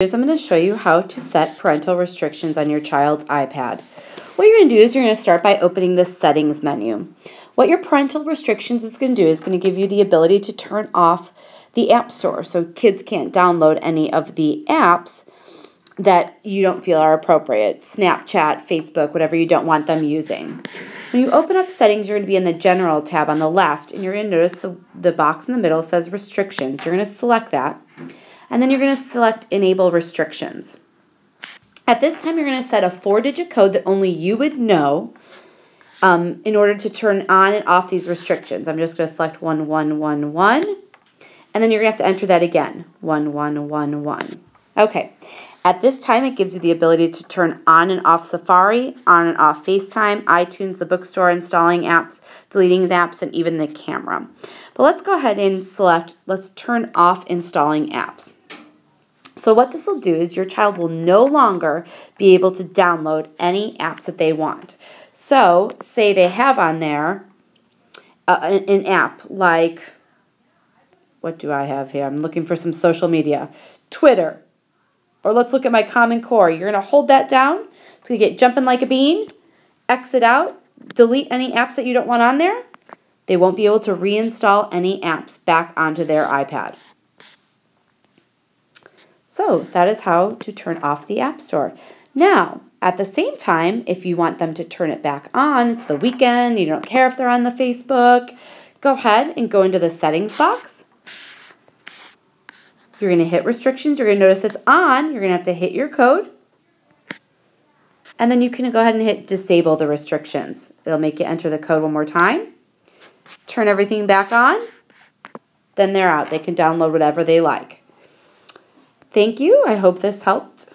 I'm going to show you how to set parental restrictions on your child's iPad. What you're going to do is you're going to start by opening the settings menu. What your parental restrictions is going to do is going to give you the ability to turn off the App Store so kids can't download any of the apps that you don't feel are appropriate. Snapchat, Facebook, whatever you don't want them using. When you open up settings, you're going to be in the general tab on the left and you're going to notice the, the box in the middle says restrictions. You're going to select that and then you're going to select Enable Restrictions. At this time, you're going to set a four-digit code that only you would know um, in order to turn on and off these restrictions. I'm just going to select 1111, and then you're going to have to enter that again, 1111. Okay, at this time, it gives you the ability to turn on and off Safari, on and off FaceTime, iTunes, the bookstore, installing apps, deleting the apps, and even the camera. But let's go ahead and select, let's turn off installing apps. So what this will do is your child will no longer be able to download any apps that they want. So say they have on there uh, an, an app like, what do I have here? I'm looking for some social media. Twitter. Or let's look at my Common Core. You're going to hold that down. It's going to get jumping like a bean. Exit out. Delete any apps that you don't want on there. They won't be able to reinstall any apps back onto their iPad. So that is how to turn off the App Store. Now, at the same time, if you want them to turn it back on, it's the weekend, you don't care if they're on the Facebook, go ahead and go into the settings box. You're going to hit restrictions. You're going to notice it's on. You're going to have to hit your code. And then you can go ahead and hit disable the restrictions. It'll make you enter the code one more time. Turn everything back on. Then they're out. They can download whatever they like. Thank you. I hope this helped.